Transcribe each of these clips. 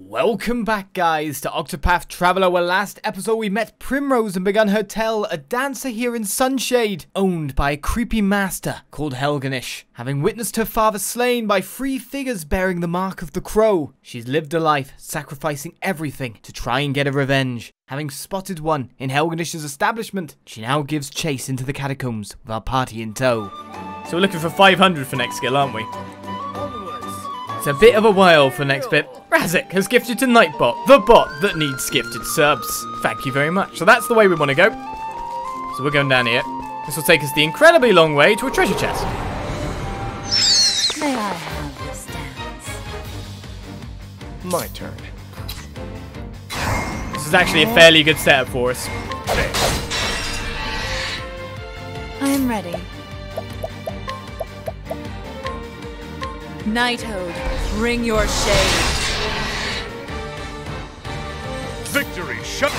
Welcome back guys to Octopath Traveler where last episode we met Primrose and begun her tale, a dancer here in Sunshade, owned by a creepy master called Helgenish. Having witnessed her father slain by three figures bearing the mark of the crow, she's lived a life sacrificing everything to try and get a revenge. Having spotted one in Helgenish's establishment, she now gives chase into the catacombs with our party in tow. So we're looking for 500 for next skill, aren't we? It's a bit of a while for next bit. Razik has gifted to Nightbot, the bot that needs gifted subs. Thank you very much. So that's the way we want to go. So we're going down here. This will take us the incredibly long way to a treasure chest. May I have this dance? My turn. This is actually a fairly good setup for us. I am ready. Night Ode, bring your shade. Victory! Shut.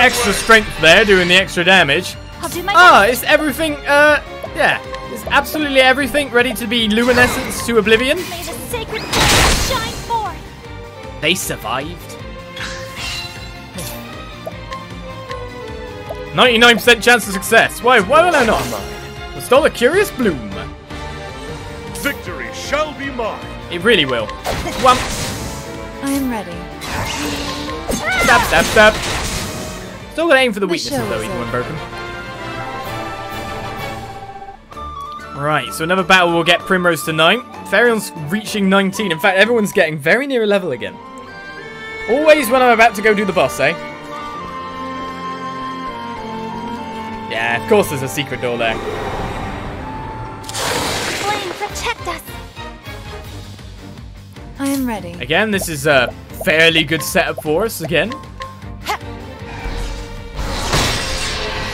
Extra strength there, doing the extra damage. I'll do my Ah, it's everything, uh, yeah. It's absolutely everything ready to be luminescence to oblivion. best. May the sacred flame shine forth. They survived. 99% chance of success. Why, why would I not? Stole a curious bloom. Victory shall be mine. It really will. Wham, I am ready. stab, stab, stab. Still gonna aim for the The weaknesses though, is even when over. broken. Right, so another battle will get Primrose to 9. Therion's reaching 19. In fact, everyone's getting very near a level again. Always when I'm about to go do the boss, eh? Yeah, of course there's a secret door there. I am ready. Again, this is a fairly good setup for us, again.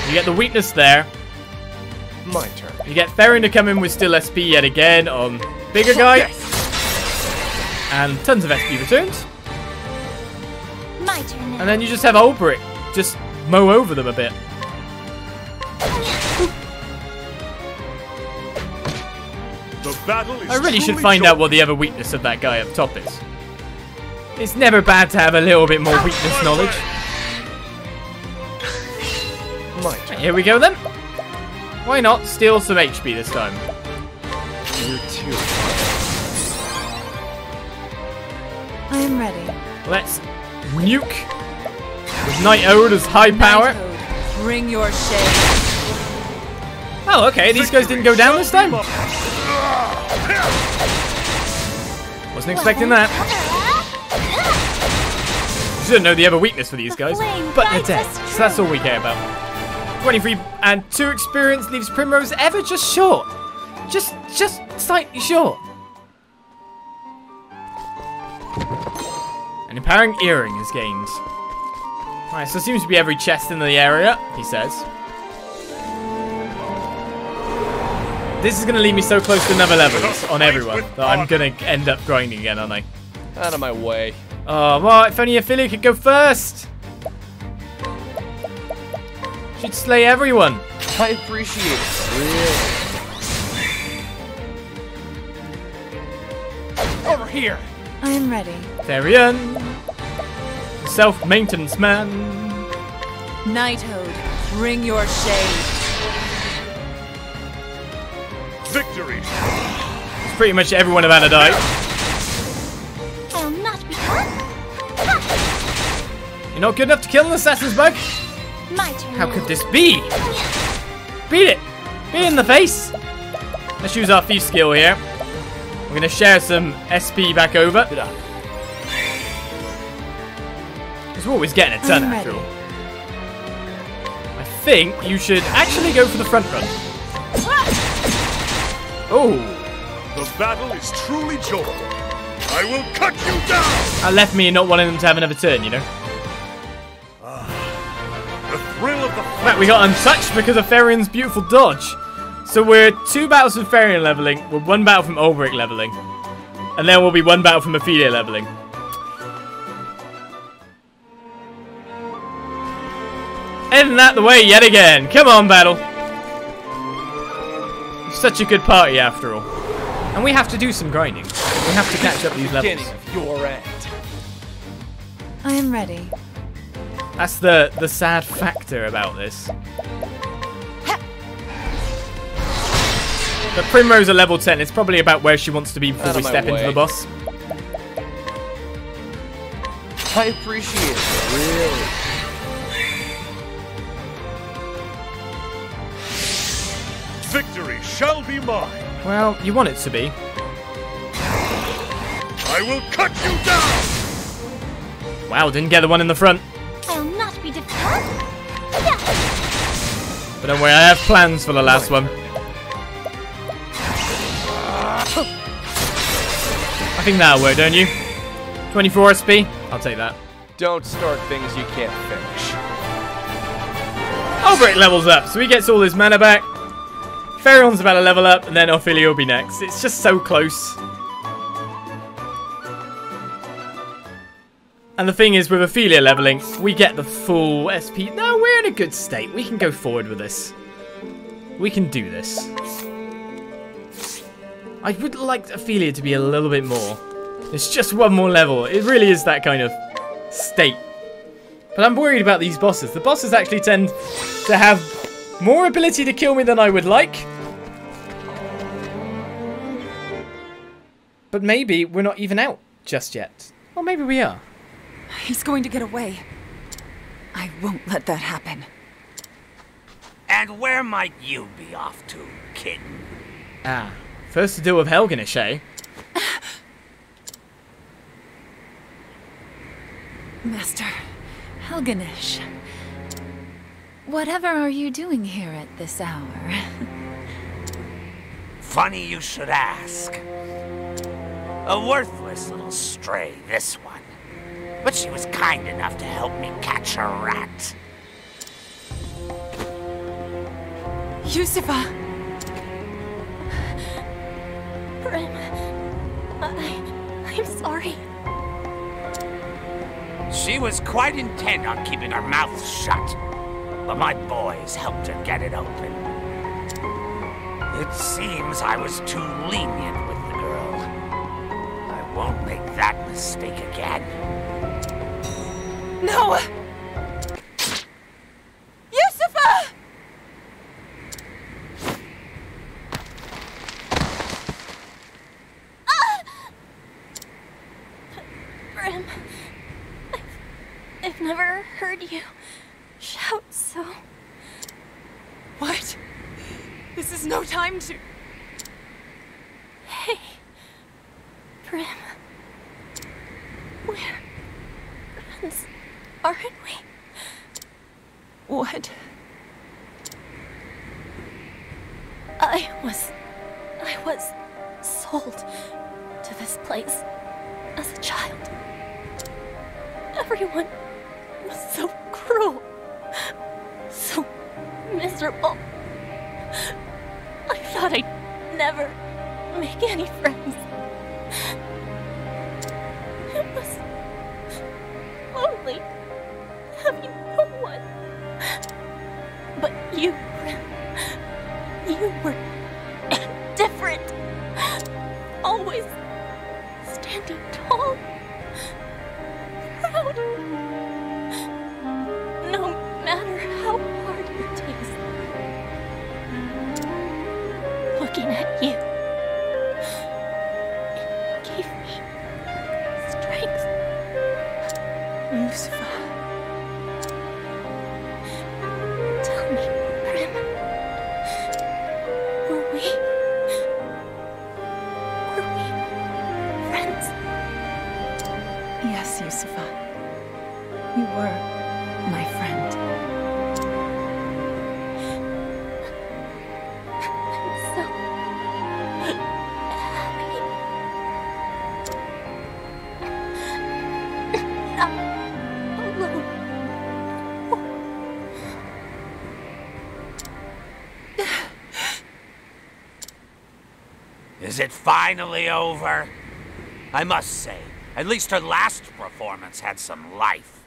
You get the weakness there. My turn. You get Therion to come in with still SP yet again on bigger guy. And tons of SP returns. My turn now. And then you just have Olberic just mow over them a bit. I really should truly find out what the other weakness of that guy up top is. It's never bad to have a little bit more weakness knowledge. My. Here we go then. Why not steal some HP this time? I am ready. Let's nuke with Night Ode as high power. Bring your shade. Oh, okay, these guys didn't go down this time. Wasn't expecting that. Shouldn't know the other weakness for these guys, but they're dead, so that's all we care about. 23 and 2 experience leaves Primrose ever just short. Just, just slightly short. An empowering earring is gained. Right, so it seems to be every chest in the area, he says. This is going to lead me so close to another level on everyone that I'm going to end up grinding again, aren't I? Out of my way. Oh, well, if only Ophilia could go first. She'd slay everyone. I appreciate it. Over here. I am ready. Therion. Self-maintenance man. Night Ode, bring your shade. Victory. It's pretty much everyone about to die. I'll not be caught. You're not good enough to kill an assassin's bug? My turn. How could this be? Beat it! Beat it in the face! Let's use our thief skill here. We're gonna share some SP back over. Because we're always getting a ton I'm after all. I think you should actually go for the front run. Oh, The battle is truly joined. I will cut you down. I left me not wanting them to have another turn, you know? Ah, the thrill of the fact, we got untouched because of Therion's beautiful dodge. So we're two battles from Therion leveling, we're one battle from Olberic leveling. And then we'll be one battle from Ophilia leveling. Isn't that the way yet again? Come on, battle. Such a good party after all. And we have to do some grinding. We have to catch up these Beginning levels. of your end. I am ready. That's the the sad factor about this. But Primrose at level 10 is probably about where she wants to be before Out we of my step into the boss. I appreciate it, really. Victory shall be mine. Well, you want it to be. I will cut you down. Wow, didn't get the one in the front. I'll not be defeated. But don't worry, I have plans for the last one. I think that'll work, don't you? 24 SP? I'll take that. Don't start things you can't finish. Oh, Olberic levels up, so he gets all his mana back. Therion's about to level up, and then Ophilia will be next. It's just so close. And the thing is, with Ophilia leveling, we get the full SP. No, we're in a good state. We can go forward with this. We can do this. I would like Ophilia to be a little bit more. It's just one more level. It really is that kind of state. But I'm worried about these bosses. The bosses actually tend to have more ability to kill me than I would like. But maybe we're not even out just yet. Or maybe we are. He's going to get away. I won't let that happen. And where might you be off to, kitten? Ah. First to deal with Helgenish, eh? Master Helgenish. Whatever are you doing here at this hour? Funny you should ask. A worthless little stray, this one. But she was kind enough to help me catch a rat. Yusufa! Prim, I, I'm sorry. She was quite intent on keeping her mouth shut. But my boys helped her get it open. It seems I was too lenient with the girl. I won't make that mistake again. No! Yusufa! Prim, I've, I've never heard you shout so. What? This is no time to. Hey, Prim. We're friends, aren't we? What? I was. I was sold to this place as a child. Everyone was so cruel, so miserable. I thought I'd never make any friends. Is it finally over? I must say, at least her last performance had some life.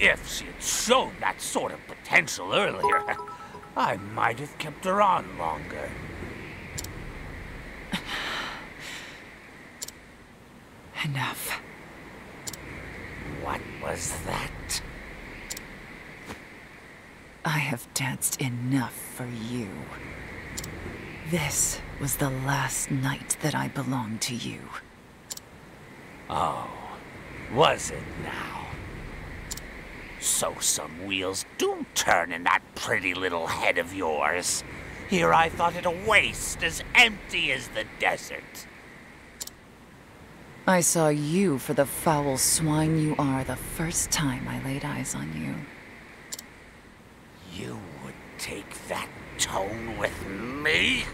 If she had shown that sort of potential earlier, I might have kept her on longer. Enough. What was that? I have danced enough for you. This was the last night that I belonged to you. Oh, was it now? So some wheels do turn in that pretty little head of yours. Here I thought it a waste as empty as the desert. I saw you for the foul swine you are the first time I laid eyes on you. You would take that tone with me?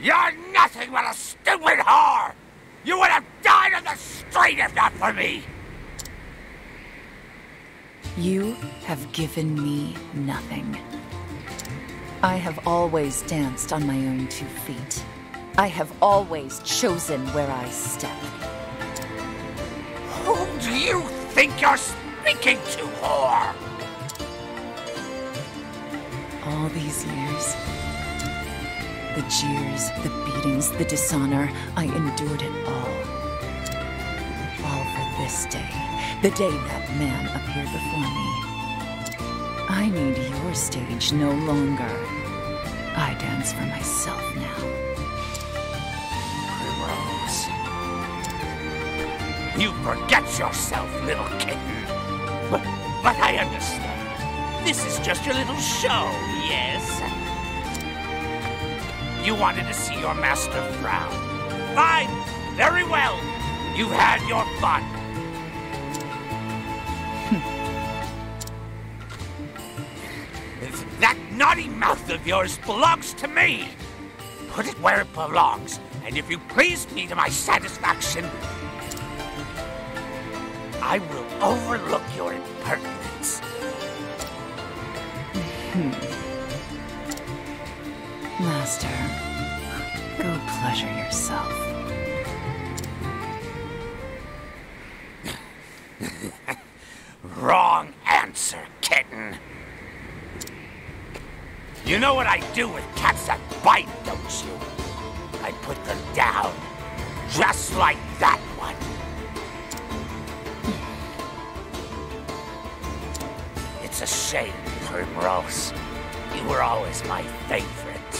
You're nothing but a stupid whore! You would have died on the street if not for me! You have given me nothing. I have always danced on my own two feet. I have always chosen where I step. Who do you think you're speaking to, whore? All these years. The jeers, the beatings, the dishonor, I endured it all. All for this day, the day that man appeared before me. I need your stage no longer. I dance for myself now. Primrose. You forget yourself, little kitten. But, but I understand. This is just your little show, yes? You wanted to see your master frown. Fine, very well. You've had your fun. Hmm. that naughty mouth of yours belongs to me. Put it where it belongs, and if you please me to my satisfaction, I will overlook your impertinence. Hmm. Master, go pleasure yourself. Wrong answer, kitten. You know what I do with cats that bite, don't you? I put them down, just like that one. It's a shame, Primrose. You were always my favorite.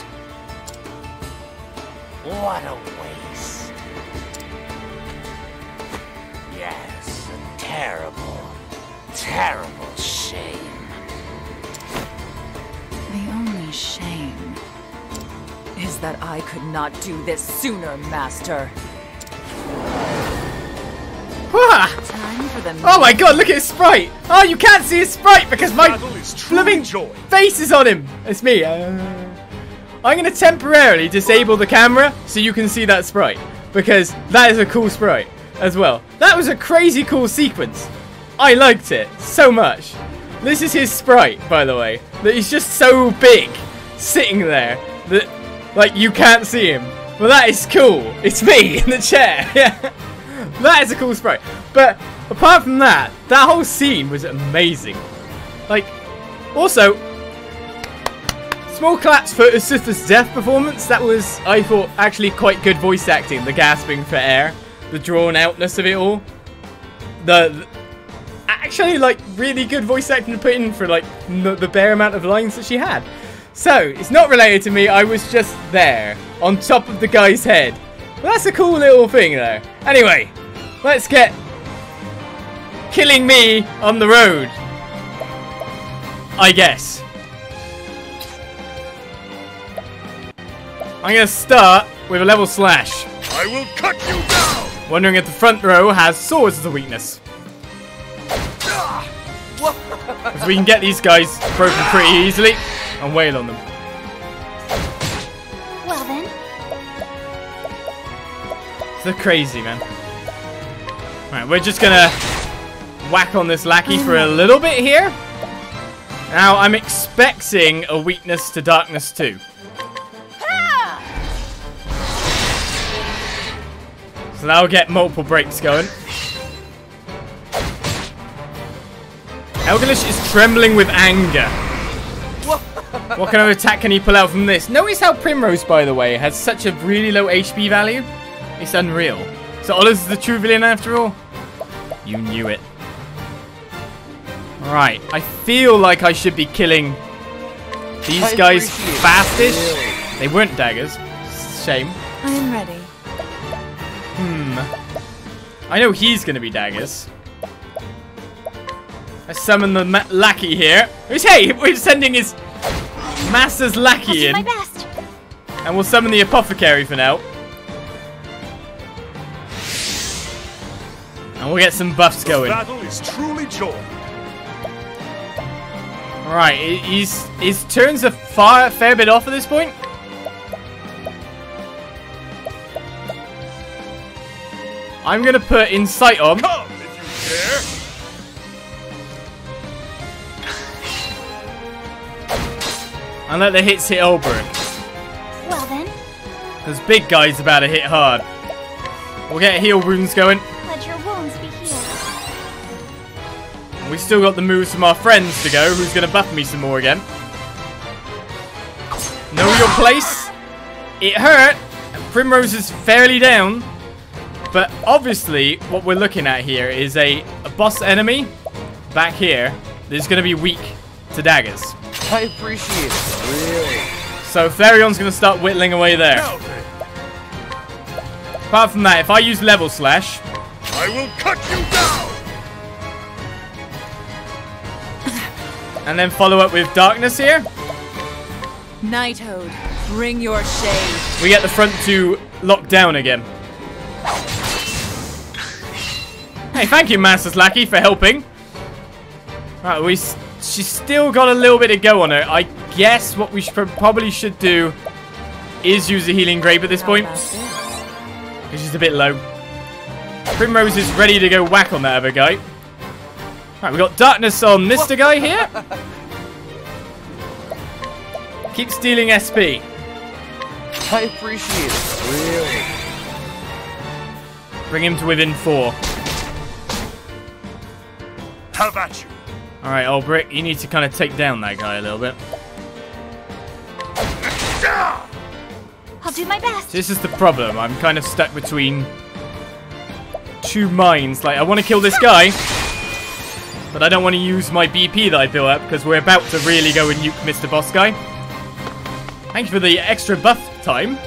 What a waste. Yes, a terrible, terrible shame. The only shame is that I could not do this sooner, Master. Time for Oh my god, look at his sprite! Oh, you can't see his sprite because my Battle is truly living joy. face is on him! It's me. Uh, I'm going to temporarily disable the camera so you can see that sprite. Because that is a cool sprite as well. That was a crazy cool sequence. I liked it so much. This is his sprite, by the way. That he's just so big, sitting there, that, like, you can't see him. Well, that is cool. It's me in the chair. Yeah. that is a cool sprite. But apart from that, that whole scene was amazing. Like, also, small claps for Yusufa's death performance. That was, I thought, actually quite good voice acting. The gasping for air, the drawn outness of it all. The, actually, like, really good voice acting put in for, like, the bare amount of lines that she had. So, it's not related to me. I was just there, on top of the guy's head. Well, that's a cool little thing though. Anyway, let's get killing me on the road. I guess. I'm gonna start with a level slash. I will cut you down! Wondering if the front row has swords as a weakness. If we can get these guys broken pretty easily and wail on them. Well then, They're crazy, man. Right, we're just gonna whack on this lackey for a little bit here. Now, I'm expecting a weakness to darkness too. So that'll get multiple breaks going. Helgenish is trembling with anger. What kind of attack can he pull out from this? Notice how Primrose, by the way, has such a really low HP value. It's unreal. So is the true villain after all? You knew it. Right, I feel like I should be killing these I guys appreciate it, fastish. They weren't daggers. Shame. I am ready. Hmm. I know he's gonna be daggers. I summon the ma- lackey here. Who's hey? We're sending his master's I'll lackey do my in, best. and we'll summon the apothecary for now. And we'll get some buffs going. Battle is truly joy. Right, he- he's his turns are far fair bit off at this point. I'm gonna put insight on. Come if you and let the hits hit Olberic. Well then, Because big guy's about to hit hard. We'll get heal wounds going. We still got the moves from our friends to go, who's going to buff me some more again. Know your place. It hurt. Primrose is fairly down. But obviously, what we're looking at here is a, a boss enemy back here that is going to be weak to daggers. I appreciate it. Really. So Therion's going to start whittling away there. Now then, Apart from that, if I use level slash, I will cut you down. And then follow up with darkness here, Night Ode, bring your shade. we get the front two locked down again. Hey, thank you, Master's Lackey, for helping. Right, we she's still got a little bit to go on her. I guess what we should, probably should do is use the healing grape at this point, How about this? because she's a bit low. Primrose is ready to go whack on that other guy. Right, we got darkness on Mr. Guy here. Keep stealing SP. I appreciate it. Really. Bring him to within four. How about you? Alright, Olberic, you need to kind of take down that guy a little bit. I'll do my best. This is the problem. I'm kind of stuck between two minds. Like, I want to kill this guy, but I don't want to use my BP that I built up because we're about to really go and nuke Mr. Boss Guy. Thank you for the extra buff time.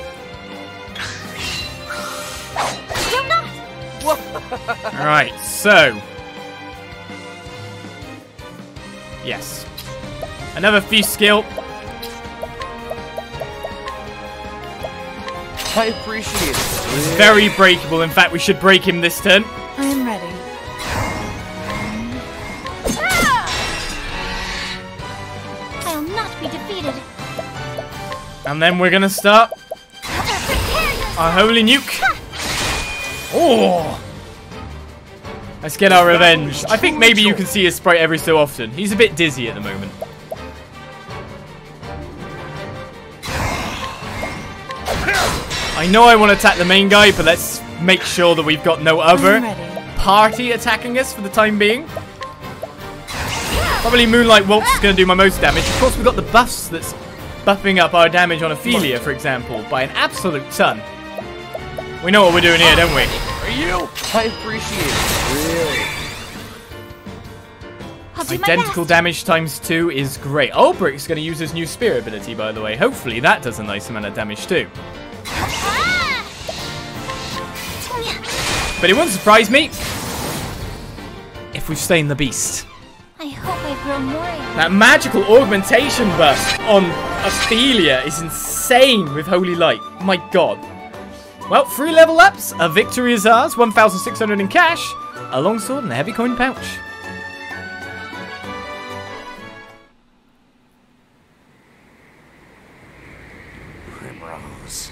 Alright, so. Yes. Another feast skill. I appreciate it. Really. Very breakable. In fact, we should break him this turn. And then we're gonna start our holy nuke. Oh! Let's get our revenge. I think maybe you can see his sprite every so often. He's a bit dizzy at the moment. I know I want to attack the main guy, but let's make sure that we've got no other party attacking us for the time being. Probably Moonlight Waltz is going to do my most damage. Of course, we've got the buffs that's buffing up our damage on Ophilia, for example, by an absolute ton. We know what we're doing here, don't we? Are you? I appreciate it. Really. Identical damage times two is great. Olberic's going to use his new spear ability, by the way. Hopefully that does a nice amount of damage too. Ah! But it wouldn't surprise me if we've slain the beast. I hope I grow more. That magical augmentation buff on Ophilia is insane with Holy Light. My god. Well, three level ups, a victory is ours, 1,600 in cash, a longsword, and a heavy coin pouch. Primrose.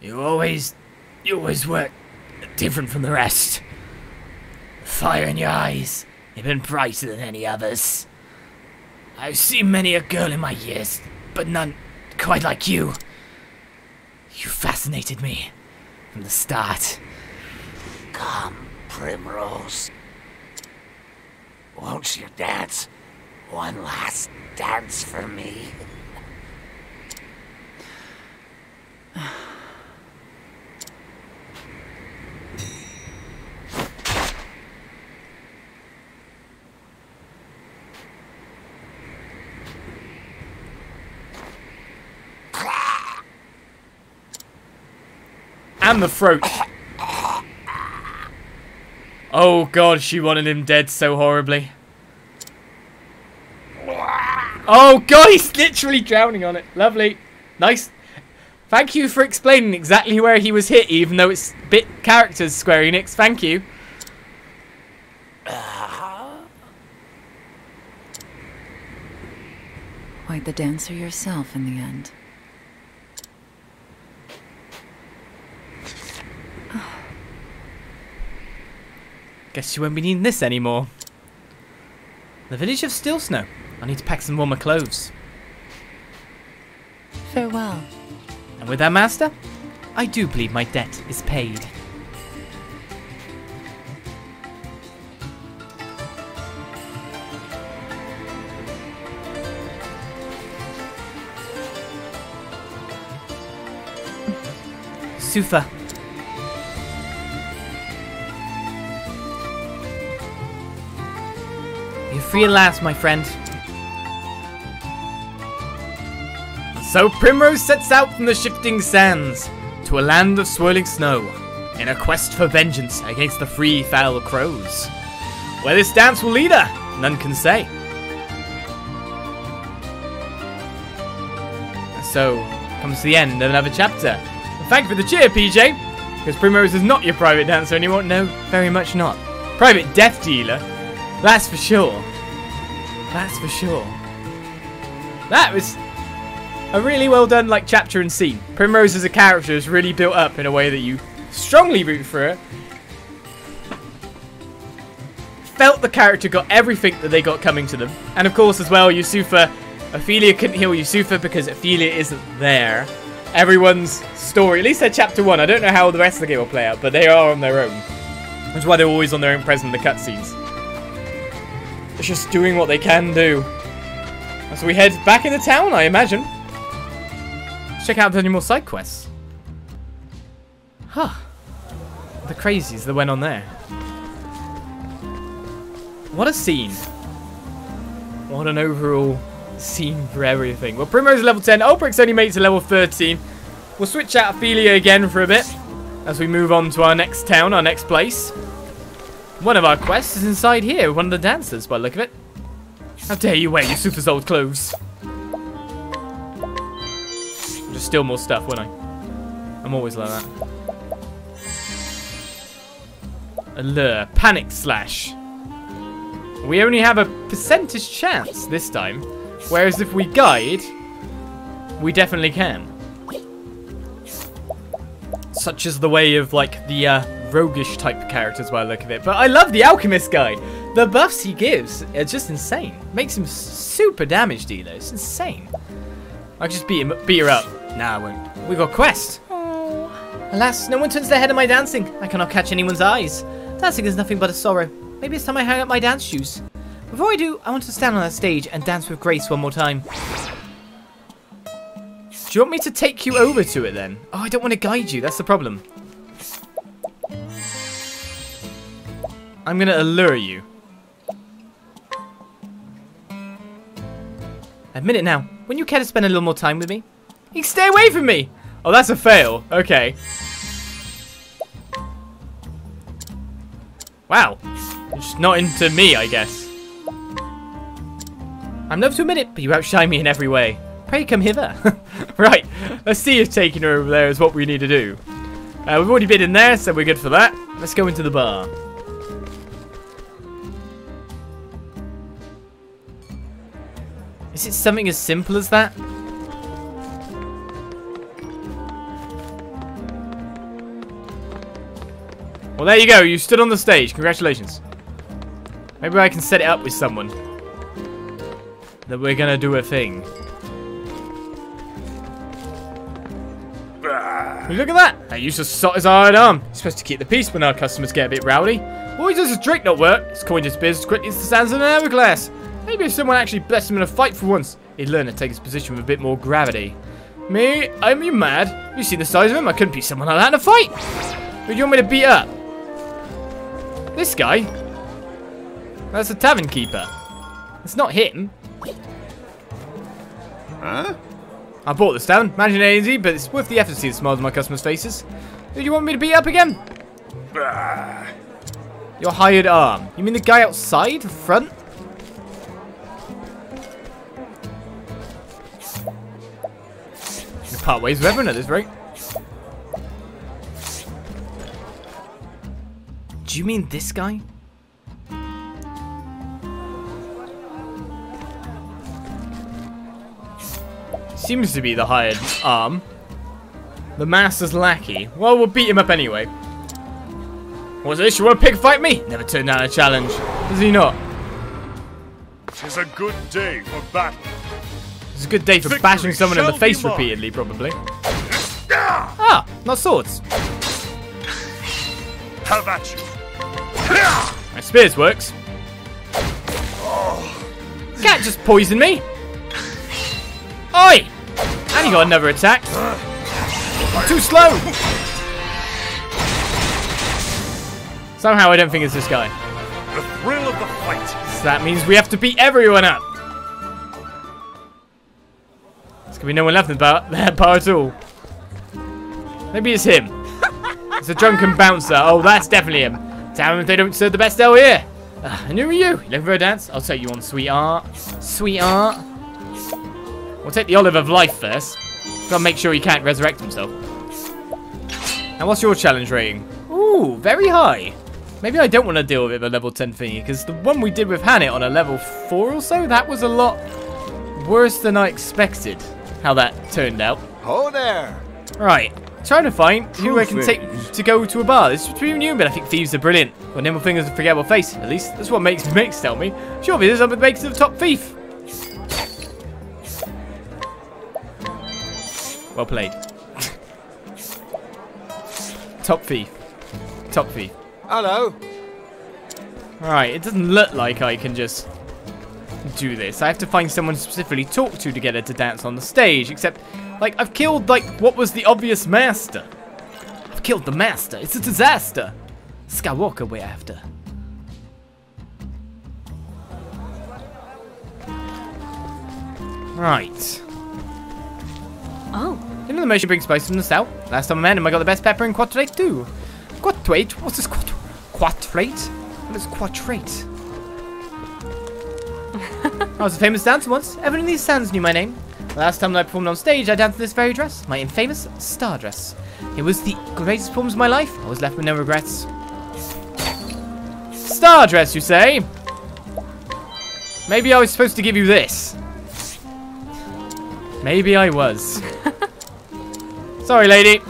You always, you always work different from the rest. Fire in your eyes, you've been brighter than any others. I've seen many a girl in my years, but none quite like you. You fascinated me from the start. Come, Primrose. Won't you dance One last dance for me. And the throat. Oh god, she wanted him dead so horribly. Oh god, he's literally drowning on it. Lovely. Nice. Thank you for explaining exactly where he was hit, even though it's bit characters, Square Enix. Thank you. Quite the dancer yourself in the end. Guess you won't be needing this anymore. The village of Stillsnow. I need to pack some warmer clothes. Farewell. And with that, Master, I do believe my debt is paid. Sufa. You're free at last, my friend. So Primrose sets out from the shifting sands to a land of swirling snow in a quest for vengeance against the free foul crows. Where this dance will lead her, none can say. So comes the end of another chapter. Thank you for the cheer, PJ, because Primrose is not your private dancer anymore. No, very much not. Private death dealer. That's for sure. That's for sure. That was a really well done like chapter and scene. Primrose as a character is really built up in a way that you strongly root for her. Felt the character got everything that they got coming to them. And of course as well, Yusufa, Ophilia couldn't heal Yusufa because Ophilia isn't there. Everyone's story, at least their chapter 1, I don't know how the rest of the game will play out, but they are on their own. That's why they're always on their own present in the cutscenes. It's just doing what they can do. So we head back into town, I imagine. Let's check out if there's any more side quests. Huh. The crazies that went on there. What a scene. What an overall scene for everything. Well, Primrose level 10. Olberic's only made to level 13. We'll switch out Ophilia again for a bit as we move on to our next town, our next place. One of our quests is inside here, one of the dancers, by the look of it. How dare you wear your Sufa's old clothes? Just steal more stuff, won't I? I'm always like that. Allure. Panic Slash. We only have a percentage chance this time. Whereas if we guide, we definitely can. Such as the way of, like, the uh, roguish type characters by the look of it. But I love the Alchemist guy. The buffs he gives are just insane. Makes him super damage dealer. It's insane. I could just beat him, beat her up. Nah, I won't. We got quest. Oh. Alas, no one turns their head at my dancing. I cannot catch anyone's eyes. Dancing is nothing but a sorrow. Maybe it's time I hang up my dance shoes. Before I do, I want to stand on that stage and dance with grace one more time. Do you want me to take you over to it then? Oh, I don't want to guide you. That's the problem. I'm going to allure you. Admit it now. Wouldn't you care to spend a little more time with me? You stay away from me! Oh, that's a fail. Okay. Wow. You're just not into me, I guess. I'm never to admit it, but you outshine me in every way. Pray come hither. right, let's see if taking her over there is what we need to do. Uh, we've already been in there, so we're good for that. Let's go into the bar. Is it something as simple as that? Well, there you go. You stood on the stage. Congratulations. Maybe I can set it up with someone. That we're gonna do a thing. Look at that! Used to sot his iron arm. He's supposed to keep the peace when our customers get a bit rowdy. He does is drink, not work. He's coined his biz as quickly as the sands of an hourglass. Maybe if someone actually blessed him in a fight for once, he'd learn to take his position with a bit more gravity. Me? I'm you mad? You seen the size of him? I couldn't beat someone like that in a fight. Who do you want me to beat up? This guy? That's a tavern keeper. It's not him. Huh? I bought this down. Imagine it easy, but it's worth the effort to see the smiles on my customers' faces. Who do you want me to beat up again? Your hired arm. You mean the guy outside? Front? You part ways with everyone at this rate. Do you mean this guy? Seems to be the hired arm. The master's lackey. Well, we'll beat him up anyway. What's this? You want to pick fight me? Never turned down a challenge. Does he not? Tis a good day for battle. It's a good day for Victory bashing someone in the face repeatedly, probably. Ah, not swords. Have at you. My spears works. Can't just poison me. Oi! And he got another attack. Too slow. Somehow I don't think it's this guy. The thrill of the fight. So that means we have to beat everyone up. There's gonna be no one left in the bar, that bar at all. Maybe it's him. It's a drunken bouncer. Oh, that's definitely him. Damn if they don't serve the best ale here. Uh, and who are you? You looking for a dance? I'll take you on, sweetheart. Sweetheart. We'll take the olive of life first. Gotta make sure he can't resurrect himself. Now, what's your challenge rating? Ooh, very high. Maybe I don't want to deal with a level 10 thingy, because the one we did with Hannah on a level 4 or so, that was a lot worse than I expected, how that turned out. Oh there! Right, trying to find who I can take to go to a bar. This is between you, but I think thieves are brilliant. Got nimble fingers and forgettable face, at least. That's what makes makes tell me. Sure, this is the makes of top thief. Well played. top thief. Top thief. Hello. Right, it doesn't look like I can just do this. I have to find someone to specifically talk to to get her to dance on the stage, except, like, I've killed, like, what was the obvious master. I've killed the master. It's a disaster. Skywalker we're after. Right. Oh, You know the motion bring spice from the south? Last time I met him, I got the best pepper in Quadrate too. Quadrate? What's this quad? Quadrate? What is quadrate? I was a famous dancer once. Everyone in these stands knew my name. Last time that I performed on stage, I danced in this very dress, my infamous star dress. It was the greatest performance of my life. I was left with no regrets. Star dress, you say? Maybe I was supposed to give you this. Maybe I was. Sorry, lady.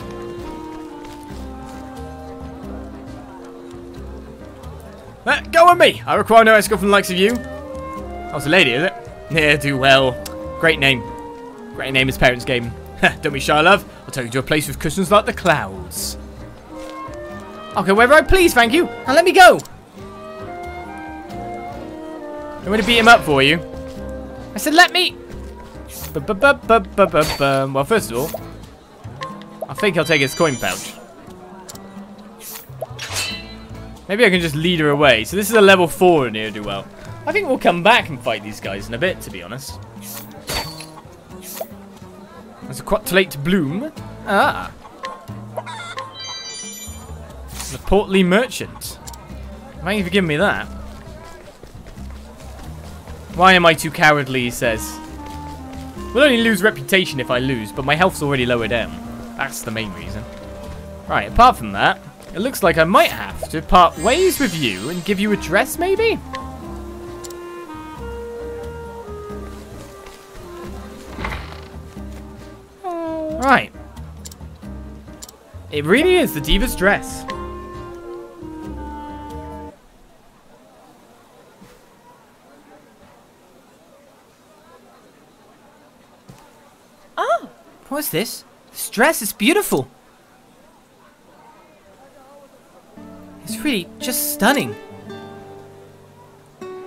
Uh, go with me. I require no escort from the likes of you. Oh, it's a lady, is it? Yeah, do well. Great name. Great name is parents game. Don't be shy, love. I'll take you to a place with cushions like the clouds. I'll go wherever I please, thank you. And let me go. I'm going to beat him up for you. I said let me. Well, first of all, I think I'll take his coin pouch. Maybe I can just lead her away. So this is a level 4 near do well. I think we'll come back and fight these guys in a bit, to be honest. There's a quatulate bloom. Ah. The portly merchant. Thank you for giving me that. Why am I too cowardly, he says. We'll only lose reputation if I lose, but my health's already lower down. That's the main reason. Right, apart from that, it looks like I might have to part ways with you and give you a dress, maybe? Right. It really is the Diva's dress. What's this? This dress is beautiful. It's really just stunning.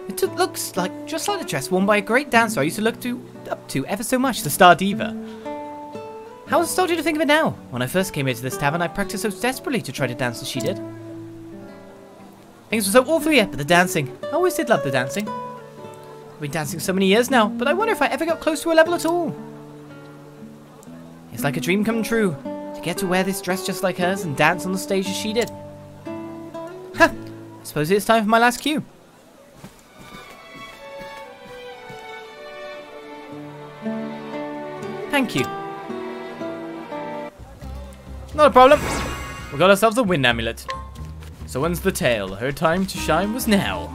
It looks like just like the dress worn by a great dancer I used to look to up to ever so much, the Star Diva. How has it started to think of it now? When I first came here to this tavern, I practiced so desperately to try to dance as she did. Things were so awful yet, but the dancing. I always did love the dancing. I've been dancing so many years now, but I wonder if I ever got close to her level at all. It's like a dream come true, to get to wear this dress just like hers and dance on the stage as she did. Huh, I suppose it's time for my last cue. Thank you. Not a problem. We got ourselves a wind amulet. So when's the tale? Her time to shine was now.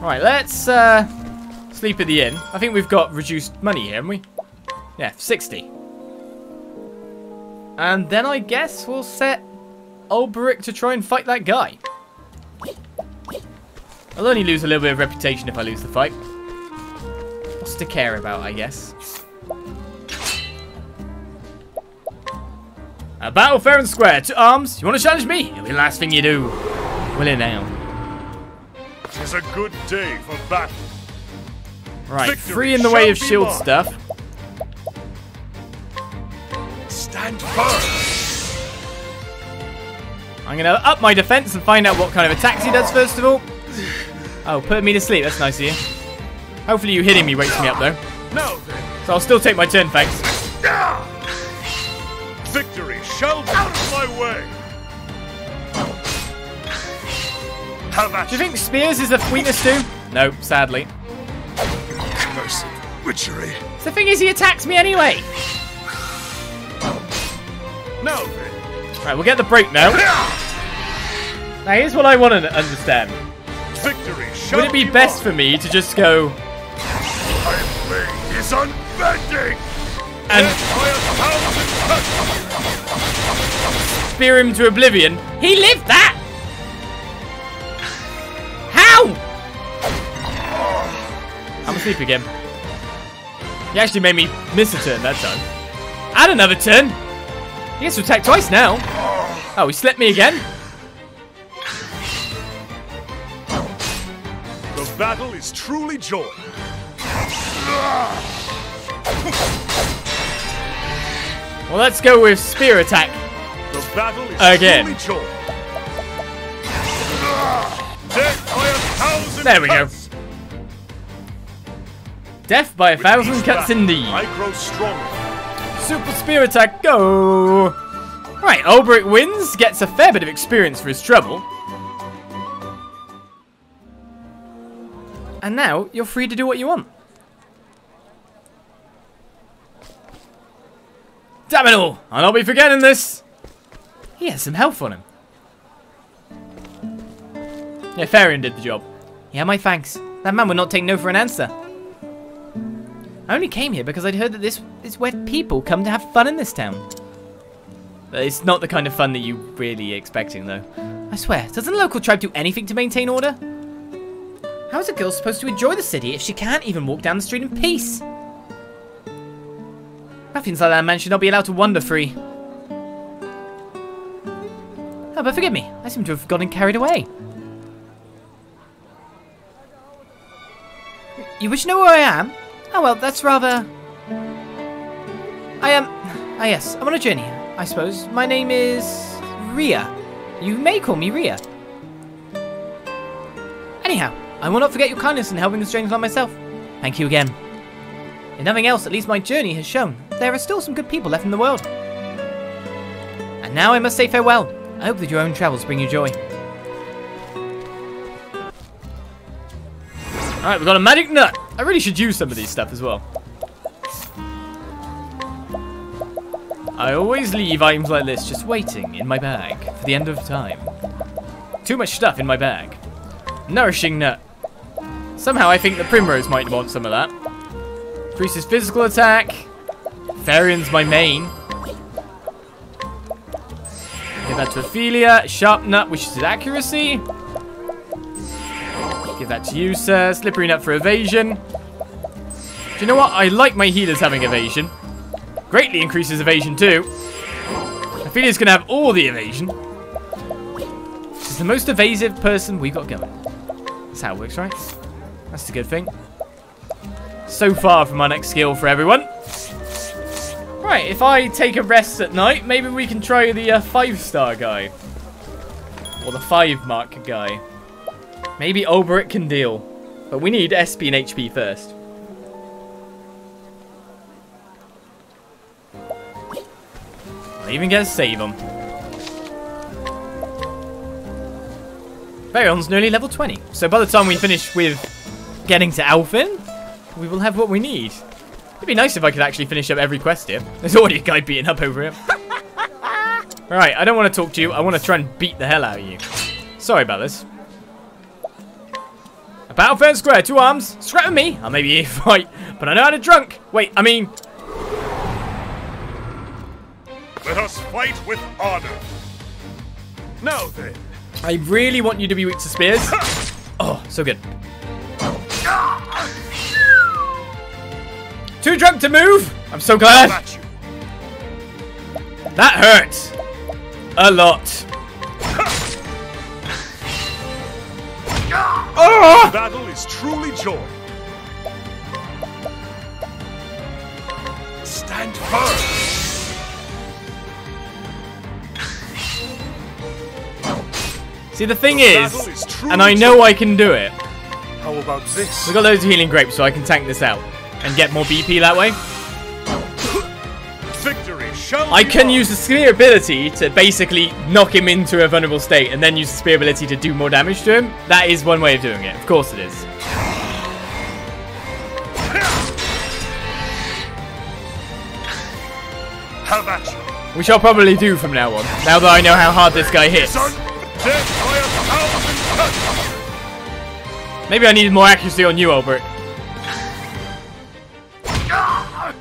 Right, let's uh, sleep at the inn. I think we've got reduced money here, haven't we? Yeah, 60. And then I guess we'll set Olberic to try and fight that guy. I'll only lose a little bit of reputation if I lose the fight. What's to care about, I guess. A battle fair and square, to arms. You want to challenge me? It'll be the last thing you do. Will it now? It's a good day for battle. Right, Victory free in the way of shield mine. stuff. Stand firm. I'm going to up my defense and find out what kind of attacks he does first of all. Oh, put me to sleep. That's nice of you. Hopefully you hitting me wakes me up though. No. So I'll still take my turn, thanks. victory shall be out of my way. Do you think spears is a weakness too? No, sadly. Cursed witchery. The thing is, he attacks me anyway. Then, Right, we'll get the break now. Now here's what I want to understand. victory Would it be best for me to just go My blade is unbending. and a thousand cuts. spear him to oblivion? He lived that! How? I'm asleep again. He actually made me miss a turn that time. And another turn. He gets to attack twice now. Oh, he slipped me again? The battle is truly joy. Well, let's go with spear attack. The battle is Again. truly joy. Death by a thousand There we go. cuts. Death by a With thousand cuts battle, indeed. I grow stronger. Super spear attack, go! Right, Olberic wins, gets a fair bit of experience for his trouble. And now, you're free to do what you want. Damn it all! I'll not be forgetting this! He has some health on him. Yeah, Therion did the job. Yeah, my thanks. That man would not take no for an answer. I only came here because I'd heard that this is where people come to have fun in this town. But It's not the kind of fun that you really expecting, though. I swear, doesn't the local tribe do anything to maintain order? How is a girl supposed to enjoy the city if she can't even walk down the street in peace? Ruffians like that man should not be allowed to wander free. Oh, but forgive me, I seem to have gotten carried away. You wish to know where I am? Oh well, that's rather... I am... Ah yes, I'm on a journey, I suppose. My name is... Ria. You may call me Ria. Anyhow, I will not forget your kindness in helping the stranger like myself. Thank you again. If nothing else, at least my journey has shown there are still some good people left in the world. And now I must say farewell. I hope that your own travels bring you joy. Alright, we've got a magic nut. I really should use some of these stuff as well. I always leave items like this just waiting in my bag for the end of time. Too much stuff in my bag. Nourishing nut. Somehow I think the Primrose might want some of that. Increases physical attack. Therion's my main. Give that to Ophilia. Sharp nut, which is accuracy. Give that to you, sir. Slippery nut for evasion. Do you know what? I like my healers having evasion. Greatly increases evasion too. Ophilia's gonna have all the evasion. She's the most evasive person we've got going. That's how it works, right? That's the good thing. So far from our next skill for everyone. Right, if I take a rest at night, maybe we can try the uh, five-star guy. Or the five-mark guy. Maybe Olberic can deal. But we need SP and HP first. I even get to save him. Therion's nearly level 20. So by the time we finish with getting to Alfyn, we will have what we need. It'd be nice if I could actually finish up every quest here. There's already a guy beating up over here. Alright, I don't want to talk to you. I want to try and beat the hell out of you. Sorry about this. Battle fair square, two arms. Scrap with me. I'll maybe fight, but I know how to drunk. Wait, I mean... Let us fight with honor. Now then, I really want you to be weak to spears. Oh, so good. Too drunk to move? I'm so glad. That hurts. A lot. Oh! Battle is truly joy. Stand firm. See, the thing is, is and I know I can do it. How about this? We got loads of healing grapes, so I can tank this out and get more BP that way. I can use the spear ability to basically knock him into a vulnerable state, and then use the spear ability to do more damage to him. That is one way of doing it. Of course it is. Have at you. We shall probably do from now on. Now that I know how hard this guy hits. Son, dead by a thousand cuts. Maybe I needed more accuracy on you, Albert.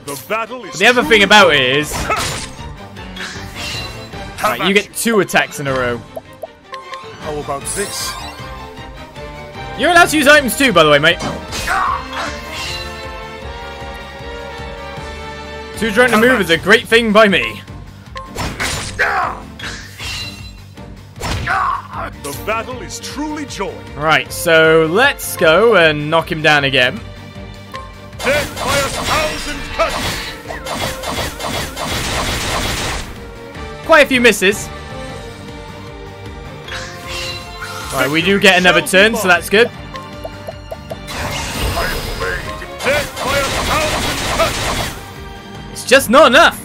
The battle is The other thing about it is, right, you get two attacks in a row. How about this? You're allowed to use items too, by the way, mate. Two drunk to move is a great thing by me. The battle is truly joy. Right, so let's go and knock him down again. Dead by a thousand cuts. Quite a few misses. Right, we do get another turn, so that's good. Dead by a thousand cuts. It's just not enough.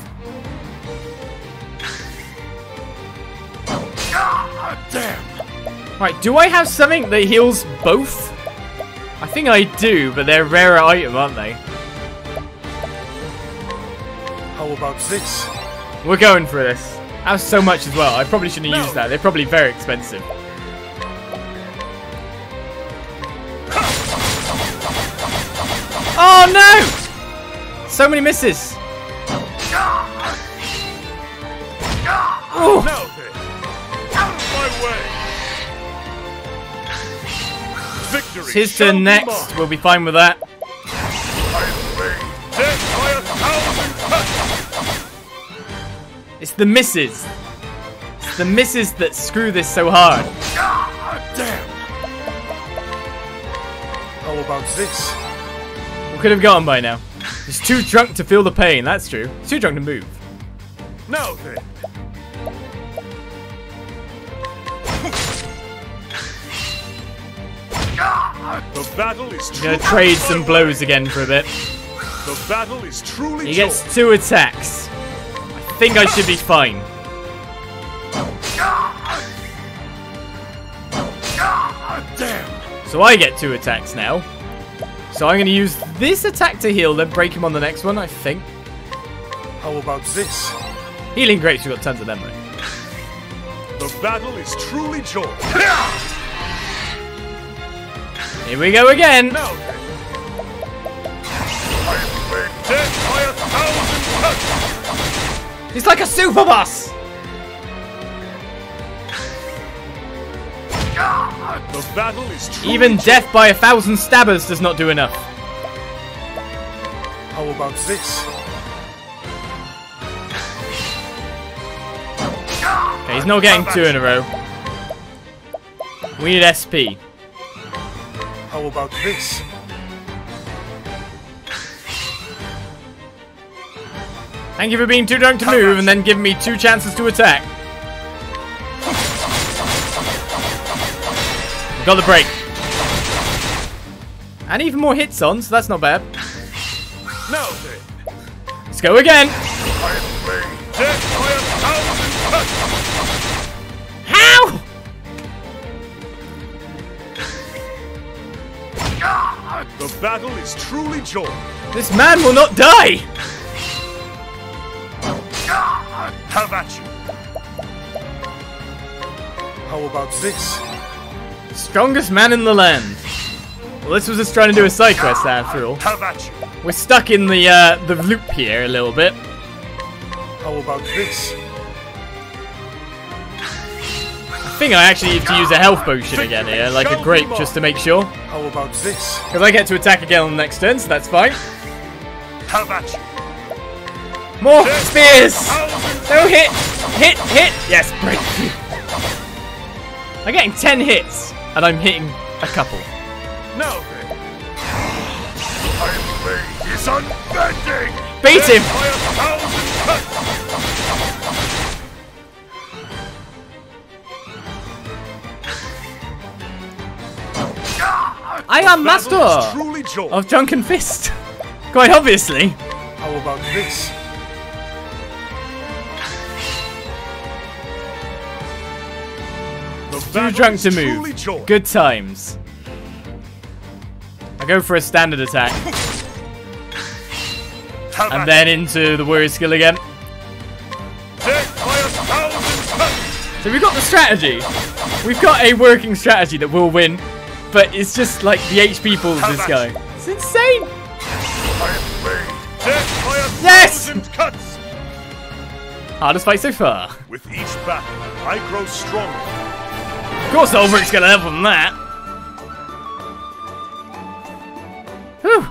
Damn. Right, do I have something that heals both? I think I do, but they're a rarer item, aren't they? How about this? We're going for this. That was so much as well. I probably shouldn't have used that. They're probably very expensive. Oh no! So many misses. Oh, Now then, out of my way. Victory. it's his turn next. We'll be fine with that. It's the misses. It's the misses that screw this so hard. God Damn. How about this? We could have gone by now. He's too drunk to feel the pain. That's true. He's too drunk to move. No then. The battle is gonna trade some blows again for a bit. The battle is truly He gets two attacks. I think I should be fine. Damn. So I get two attacks now. So I'm gonna use this attack to heal, then break him on the next one, I think. How about this? Healing grapes, we've got tons of them though. The battle is truly joy. Here we go again. Now then. Dead by a thousand cuts. He's like a super boss. The battle is Even death by a thousand stabbers does not do enough. How about this? Okay, he's not getting two in a row. We need SP. How about this? Thank you for being too drunk to move and then giving me two chances to attack. Got the break. And even more hits on, so that's not bad. Then, Let's go again. I am playing death by a thousand cuts! How? The battle is truly joy. This man will not die. Have at you. How about this? Strongest man in the land. Well, this was us trying to do a side quest after all. Have at you. We're stuck in the uh, the loop here a little bit. How about this? I think I actually need to use a health potion again here, like a grape, just to make sure. How about this? Because I get to attack again on the next turn, so that's fine. How about you. More spears! No hit! Hit! Hit! Yes, break. I'm getting 10 hits, and I'm hitting a couple. Now then. My blade is unbending! Beat him! By a thousand cuts! I am master truly of Drunken Fist. Quite obviously. How about this? Too drunk to move. joy. Good times. I go for a standard attack, and then into the warrior skill again. Death by a thousand cuts! So we've got the strategy. We've got a working strategy that will win, but it's just like the HP pools this guy. It's insane. I am made. Death by a Yes! Hardest fight so far. With each battle, I grow stronger. Course Olberic's gonna help on that. Whew.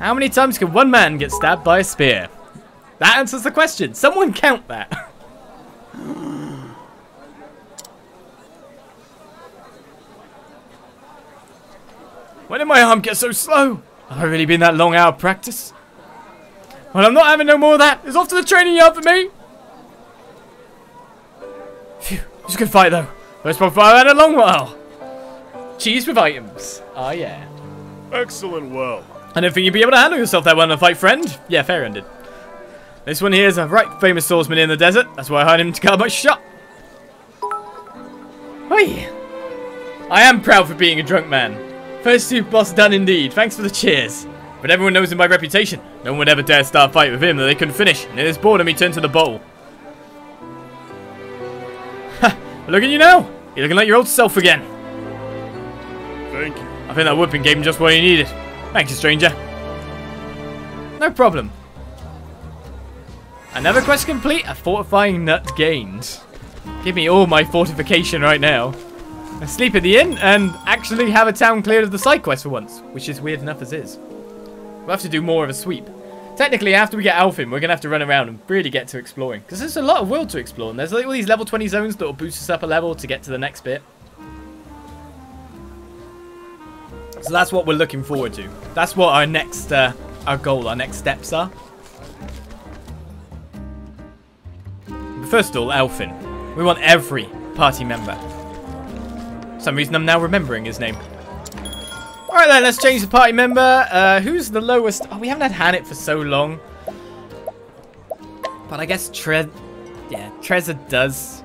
How many times can one man get stabbed by a spear? That answers the question. Someone count that. When did my arm get so slow? Have I really been that long out of practice? Well, I'm not having no more of that. It's off to the training yard for me. Phew, it was a good fight though. First one fight in a long while. Cheese with items. Oh yeah. Excellent well. I don't think you'd be able to handle yourself that well in a fight, friend. Yeah, fair ended. This one here is a right famous swordsman in the desert. That's why I hired him to guard my shop. Hey. I am proud for being a drunk man. First two boss done indeed. Thanks for the cheers. But everyone knows in my reputation. No one would ever dare start a fight with him that they couldn't finish. And in his boredom, he turned to the bowl. Look at you now. You're looking like your old self again. Thank you. I think that whooping gave him just what he needed. Thank you, stranger. No problem. Another quest complete, a fortifying nut gained. Give me all my fortification right now. I sleep at the inn and actually have a town cleared of the side quest for once, which is weird enough as is. We'll have to do more of a sweep. Technically, after we get Alfyn, we're going to have to run around and really get to exploring. Because there's a lot of world to explore, and there's like all these level 20 zones that will boost us up a level to get to the next bit. So that's what we're looking forward to. That's what our next, uh, our goal, our next steps are. But first of all, Alfyn. We want every party member. For some reason I'm now remembering his name. Alright then, let's change the party member. Uh, who's the lowest? Oh, we haven't had H'aanit for so long. But I guess Tre... Yeah, Tressa does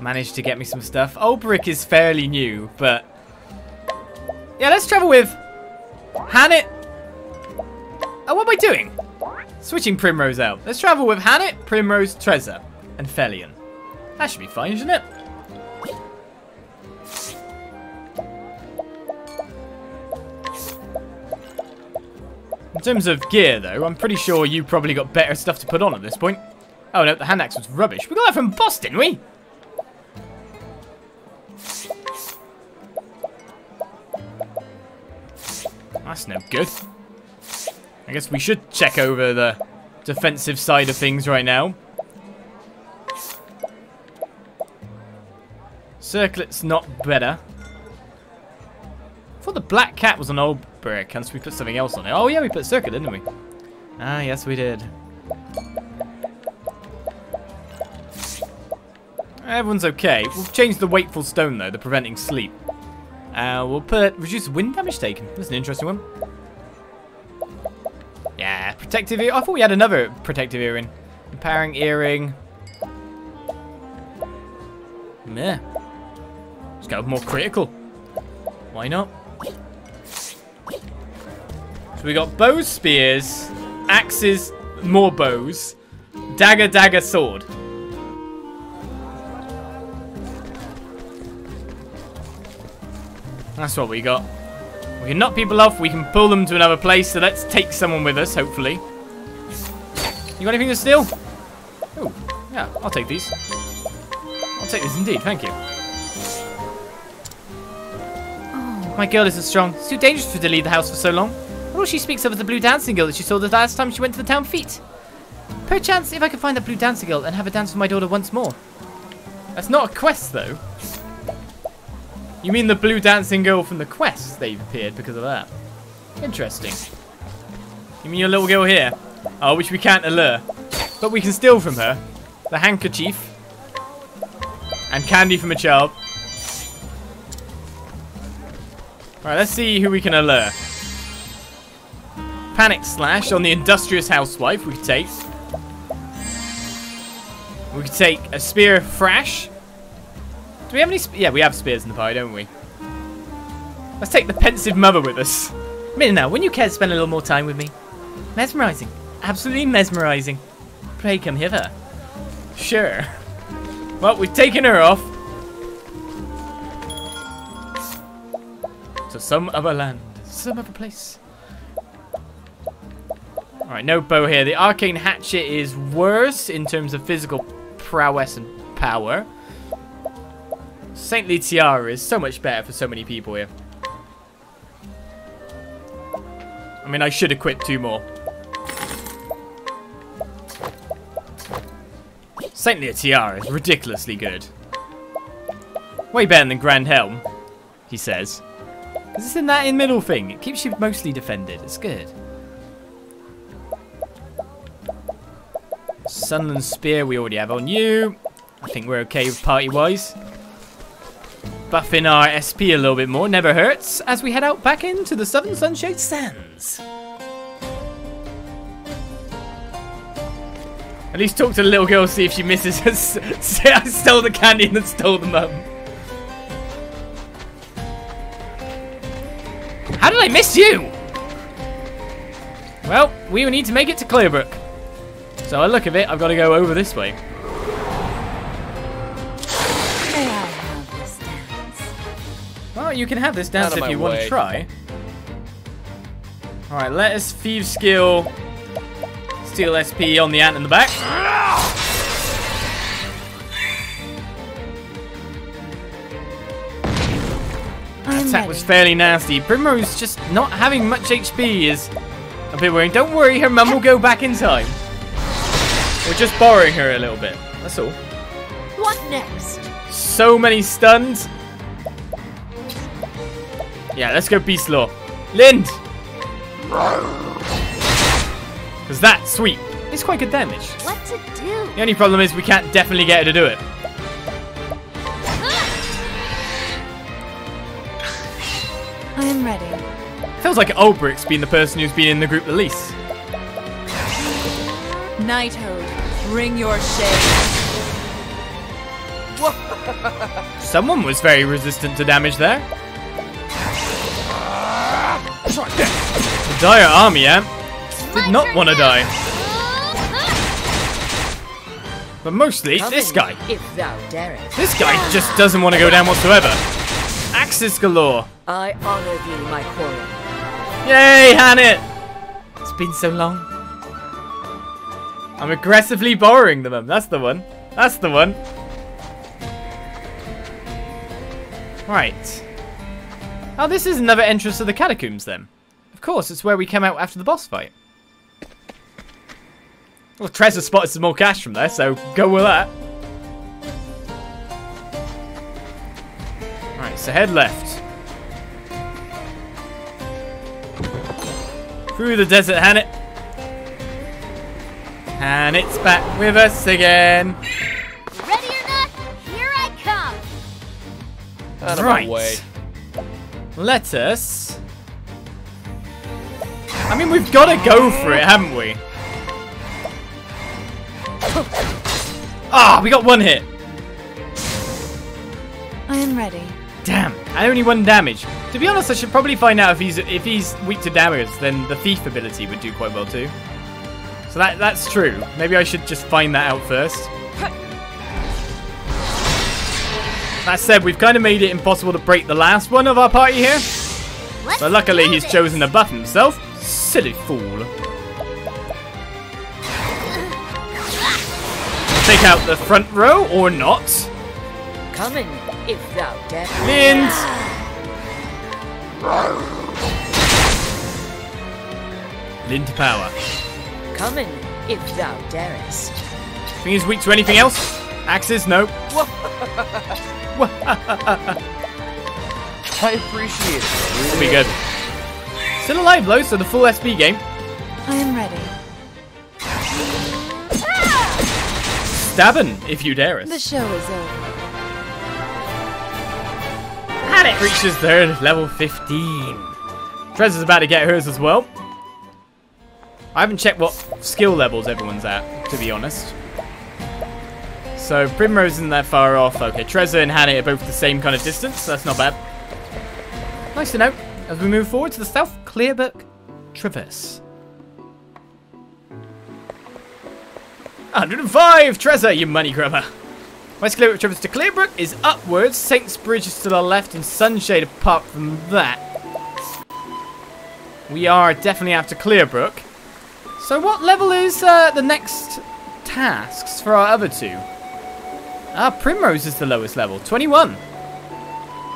manage to get me some stuff. Olberic is fairly new, but... Yeah, let's travel with H'aanit. Oh, what am I doing? Switching Primrose out. Let's travel with H'aanit, Primrose, Tressa, and Therion. That should be fine, shouldn't it? In terms of gear, though, I'm pretty sure you probably got better stuff to put on at this point. Oh no, the hand axe was rubbish. We got that from Boston, we? That's no good. I guess we should check over the defensive side of things right now. Circlet's not better. thought the black cat was an old brick, so we put something else on it. Oh yeah, we put circuit, didn't we? Ah, yes we did. Everyone's okay. We'll change the wakeful stone though, the preventing sleep. Uh, we'll put reduce wind damage taken. That's an interesting one. Yeah, protective ear. I thought we had another protective earring. Empowering earring. Meh. Let's go more critical. Why not? So we got bows, spears, axes, more bows, dagger, dagger, sword. That's what we got. We can knock people off, we can pull them to another place, so let's take someone with us, hopefully. You got anything to steal? Oh, yeah, I'll take these. I'll take this indeed, thank you. Oh, my girl isn't strong. It's too dangerous for to leave the house for so long. All she speaks of is the blue dancing girl that she saw the last time she went to the town feet. Perchance, if I could find the blue dancing girl and have her dance with my daughter once more. That's not a quest, though. You mean the blue dancing girl from the quest? They've appeared because of that. Interesting. You mean your little girl here? Oh, which we can't allure. But we can steal from her. The handkerchief. And candy from a child. Alright, let's see who we can allure. Panic Slash on the Industrious Housewife we could take. We could take a Spear of Thrash. Do we have any... yeah, we have spears in the party, don't we? Let's take the pensive mother with us. Minna, wouldn't you care to spend a little more time with me? Mesmerizing. Absolutely mesmerizing. Pray come hither. Sure. Well, we've taken her off. To some other land. Some other place. Alright, no bow here. The arcane hatchet is worse in terms of physical prowess and power. Saintly Tiara is so much better for so many people here. I mean, I should equip two more. Saintly Tiara is ridiculously good. Way better than Grand Helm, he says. Because it's in that in middle thing. It keeps you mostly defended. It's good. Sunland Spear we already have on you. I think we're okay party-wise. Buffing our SP a little bit more never hurts as we head out back into the Southern Sunshade Sands. At least talk to the little girl, see if she misses us. Say I stole the candy and then stole the mum. How did I miss you? Well, we need to make it to Clearbrook. So I look of it, I've got to go over this way. May I have this dance? Well, you can have this dance if my you want to try. Alright, let us thief skill. Steal SP on the ant in the back. I'm Attack was fairly nasty. Primrose just not having much HP is a bit worrying. Don't worry, her mum will go back in time. We're just borrowing her a little bit. That's all. What next? So many stuns. Yeah, let's go Beast Law. Linde! Because that sweet. It's quite good damage. What to do? The only problem is we can't definitely get her to do it. I am ready. Feels like Olberic's been the person who's been in the group the least. Night Ode, bring your shade. Someone was very resistant to damage there. The Dire Army eh? did not want to die. But mostly, this guy. If thou darest, This guy just doesn't want to go down whatsoever. Axis galore. I honor thee, my quarry. Yay, H'aanit! It's been so long. I'm aggressively borrowing them. That's the one. That's the one. Right. Oh, this is another entrance to the catacombs then. Of course, it's where we came out after the boss fight. Well, Tressa spotted some more cash from there, so go with that. Right, so head left. Through the desert, H'aanit. And it's back with us again. Ready or not, here I come. Out of right. my way. Let us. I mean, we've got to go for it, haven't we? Ah, we got one hit. I am ready. Damn, I only one damage. To be honest, I should probably find out if he's if he's weak to damage, then the thief ability would do quite well too. So that that's true. Maybe I should just find that out first. That said, we've kind of made it impossible to break the last one of our party here. Let's So luckily he's this. chosen to buff himself. Silly fool. Take out the front row or not. Coming, if thou dare. Linde. Linde to power. Coming, if thou darest. Think he's weak to anything else? Axes? No. I appreciate it. Will be good. Still alive though, so the full SB game. I am ready. Stabbin', if you dare The show is over. And it reaches third, level 15. Trez is about to get hers as well. I haven't checked what skill levels everyone's at, to be honest. So Primrose isn't that far off. Okay, Tressa and H'aanit are both the same kind of distance. So that's not bad. Nice to know. As we move forward to the South Clearbrook Traverse. 105! Tressa, you money grubber. West Clearbrook Traverse to Clearbrook is upwards. Saints Bridge is to the left and Sunshade apart from that. We are definitely after Clearbrook. So what level is uh, the next tasks for our other two? Ah, Primrose is the lowest level, 21.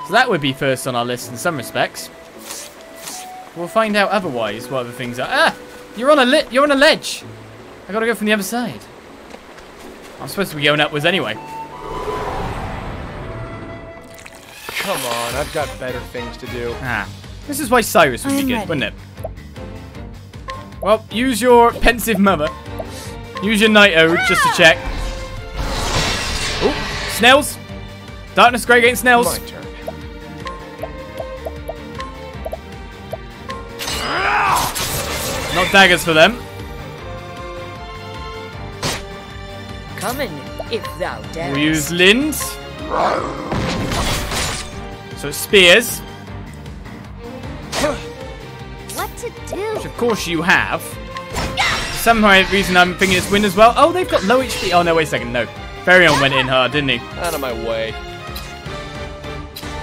So that would be first on our list in some respects. We'll find out otherwise what other things are. Ah, you're on a lit. You're on a ledge. I gotta go from the other side. I'm supposed to be going upwards anyway. Come on, I've got better things to do. Ah, this is why Cyrus would be I'm good, ready. wouldn't it? Well, use your pensive mother. Use your night ode just to check. Oh, snails. Darkness Grey against snails. My turn. Not daggers for them. Coming, if thou darest. We'll use Linde. So spears, What to do? which of course you have. For some reason I'm thinking it's wind as well. Oh, they've got low HP. Oh, no, wait a second. No. Therion went in hard, didn't he? Out of my way.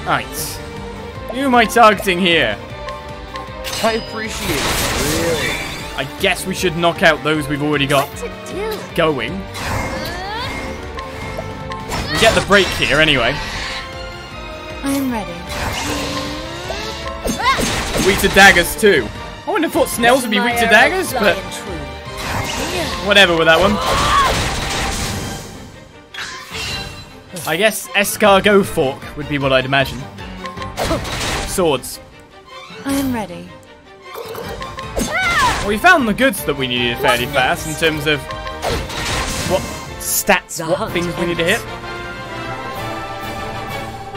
Right. Who am I targeting here? I appreciate it. Really. I guess we should knock out those we've already got What to do? going. We get the break here anyway. I am ready. Weak to daggers too. I wouldn't have thought snails would be weak to daggers, but whatever with that one. I guess escargot fork would be what I'd imagine. Swords. I am ready. Well, we found the goods that we needed fairly fast in terms of what stats, what things we need to hit.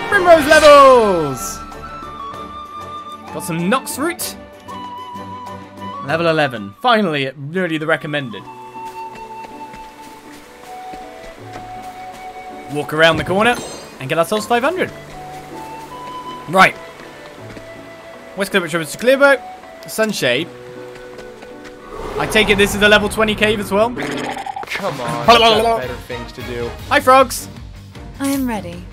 Primrose levels! Got some Nox Root. Level 11. Finally, at nearly the recommended. Walk around the corner and get ourselves 500. Right. West Clearbrook Traverse to Clearbrook. Sunshade. I take it this is a level 20 cave as well. Come on, I've got better things to do. Hi, frogs. I am ready.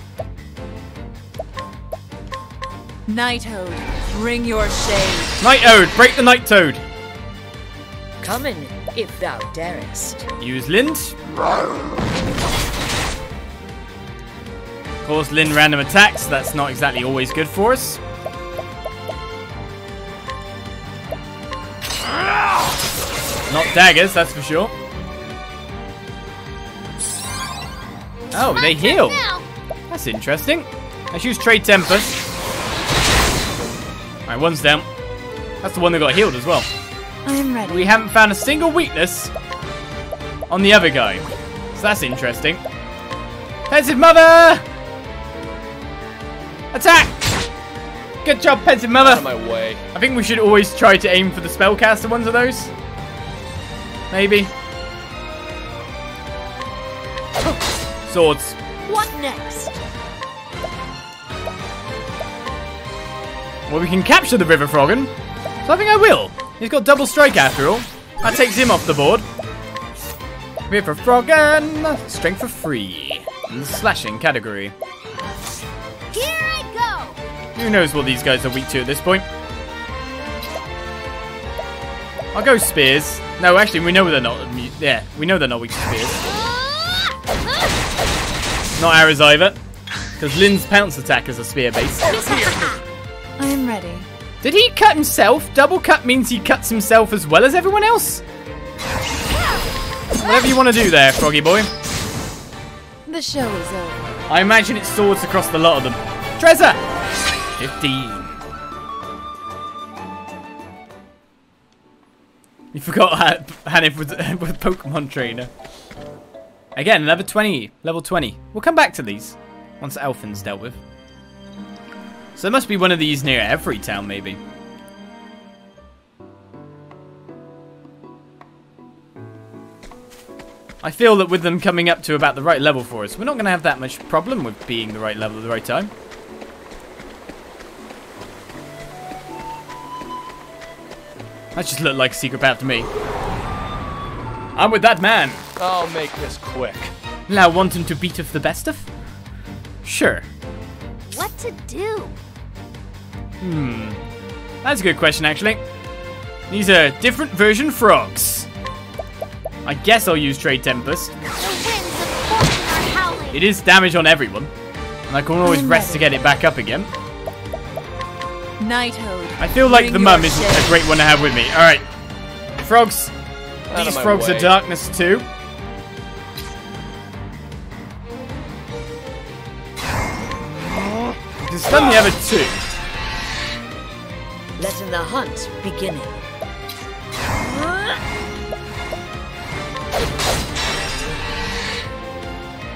Night Ode, bring your shade. Night Ode. Break the Night Toad. Coming, if thou darest. Use Linde. Of course, Linde random attacks. That's not exactly always good for us. Not daggers, that's for sure. Oh, they heal. That's interesting. Let's use Trade Tempest. Alright, one's down. That's the one that got healed as well. I am ready. we haven't found a single weakness on the other guy. So that's interesting. Pensive Mother! Attack! Good job, Pensive Mother! Out of my way. I think we should always try to aim for the spellcaster ones of those. Maybe. Swords. What next? Well, we can capture the River Froggen. So I think I will. He's got double strike after all. That takes him off the board. River Froggen. Strength for free. In the slashing category. Here I Who knows what these guys are weak to at this point? I'll go spears. No, actually, we know they're not. Yeah, we know they're not weak to spears. Not arrows either. Because Linde's pounce attack is a spear base. I am ready. Did he cut himself? Double cut means he cuts himself as well as everyone else? Whatever you want to do there, Froggy Boy. The show is over. I imagine it's swords across the lot of them. Tressa! 15. You forgot Han- H'aanit with, with Pokemon Trainer. Again, level 20. Level 20. We'll come back to these once Alfyn's dealt with. So there must be one of these near every town, maybe. I feel that with them coming up to about the right level for us, we're not going to have that much problem with being the right level at the right time. That just looked like a secret path to me. I'm with that man. I'll make this quick. Now wanting to beat of the best of? Sure. What to do? Hmm. That's a good question, actually. These are different version frogs. I guess I'll use Trade Tempest. The winds of are howling. It is damage on everyone. And I can always rest to get it back up again. Night Ode. I feel like Bring the your mum isn't a great one to have with me. Alright. Frogs. Out These frogs way. are darkness too. You can stun the other two. Letting the hunt beginning.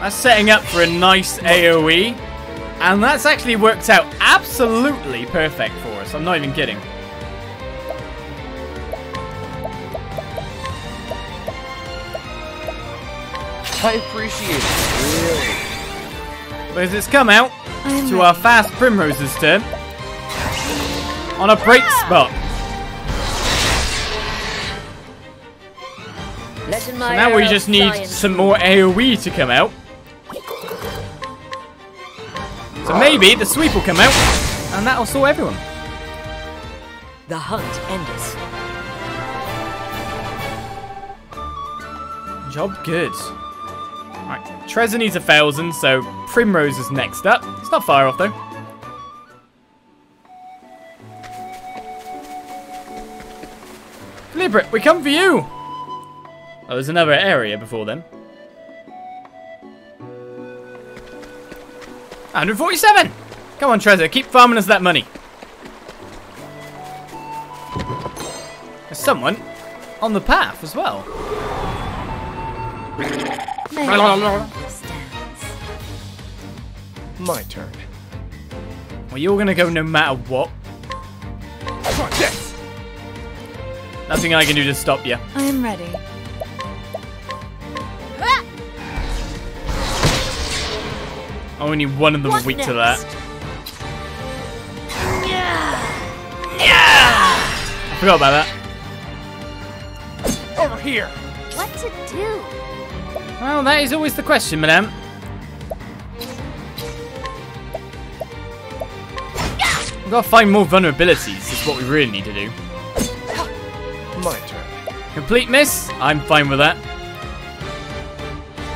That's setting up for a nice AoE. And that's actually worked out absolutely perfect for us. I'm not even kidding. I appreciate it. But as it's come out To ready. our fast Primrose's turn. On a break ah! spot. Letting my Now we just need some more AoE to come out. So maybe the sweep will come out, and that'll sort everyone. The hunt ends. Job good. Tressa needs a thousand, so Primrose is next up. It's not far off though. Glibrit, we come for you! Oh, there's another area before then. 147! Come on, Tressa, keep farming us that money. There's someone on the path as well. May stands. My turn. Well, you're gonna go no matter what. Try this. Nothing I can do to stop you. I am ready. Only one of them are What weak to next? that. I forgot about that. Over here. What to do? Well, that is always the question, madame. We've got to find more vulnerabilities, is what we really need to do. My turn. Complete miss? I'm fine with that.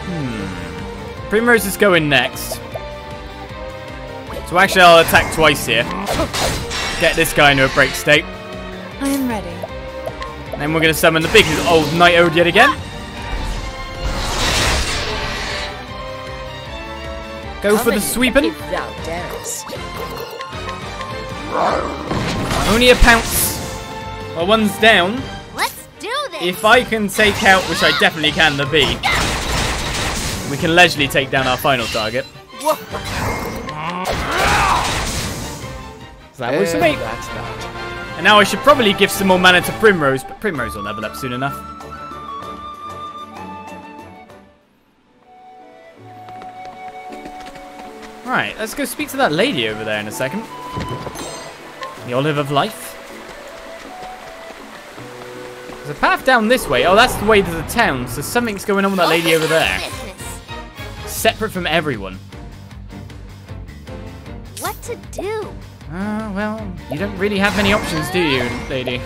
Hmm. Primrose is going next. So actually I'll attack twice here. Get this guy into a break state. I am ready. Then we're going to summon the big old Night Ode yet again. Go for the Coming sweeping. Thou darest. Only a pounce. Well, one's down. Let's do this. if I can take out, which I definitely can, the bee, we can leisurely take down our final target. So that was And me. That's that. And now I should probably give some more mana to Primrose, but Primrose will level up soon enough. Right, let's go speak to that lady over there in a second. The Olive of Life. There's a path down this way. Oh, that's the way to the town, so something's going on with that lady over there. Separate from everyone. What to do? Uh, well, you don't really have many options, do you, lady?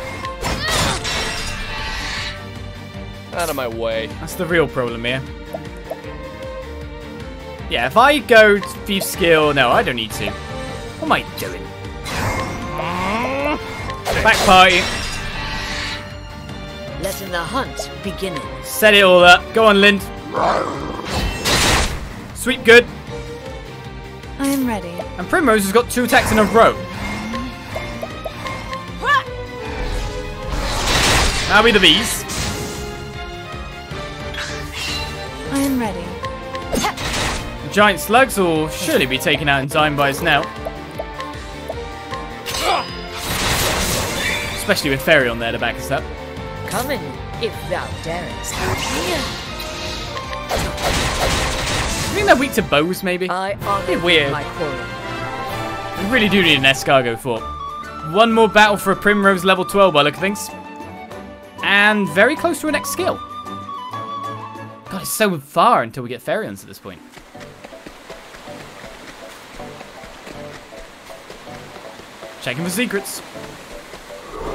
Out of my way. That's the real problem here. Yeah, if I go to thief skill, no, I don't need to. What am I doing? Back party, Letting the hunt begin. set it all up. Go on, Linde. Sweep good. I am ready. And Primrose has got two attacks in a row. Now be the bees. I am ready. Giant slugs will surely be taken out in time by us now. Especially with Therion there to back us up. Coming, if thou darest. I think they're weak to bows, maybe. I Bit weird. We really do need an Escargo for. One more battle for a Primrose level 12 by look of things. And very close to a next skill. God, it's so far until we get Therion's at this point. Checking for secrets.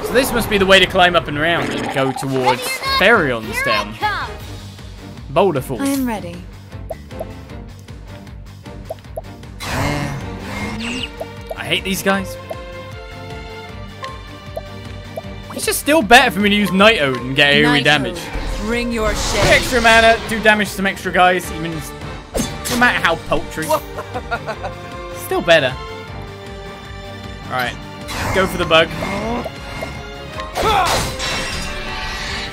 So this must be the way to climb up and around and go towards Therion's down. Boulder Falls. I am ready. I hate these guys. It's just still better for me to use Night Ode and get AoE Night damage. Bring your shade. Extra mana, do damage to some extra guys, even no matter how paltry. Still better. Alright, go for the bug.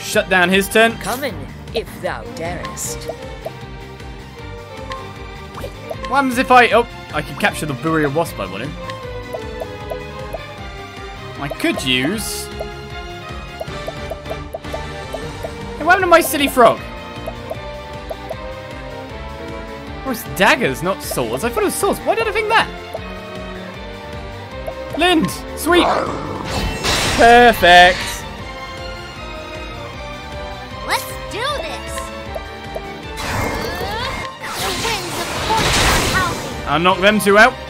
Shut down his turn. Coming, if thou darest. What happens if I... Oh, I can capture the Buria Wasp I want him. I could use... Hey, what happened to my silly frog? Oh, it's daggers, not swords. I thought it was swords. Why did I think that? Linde! Sweet! Perfect! Let's do this! The winds of fortune howling! I'll knock them two out.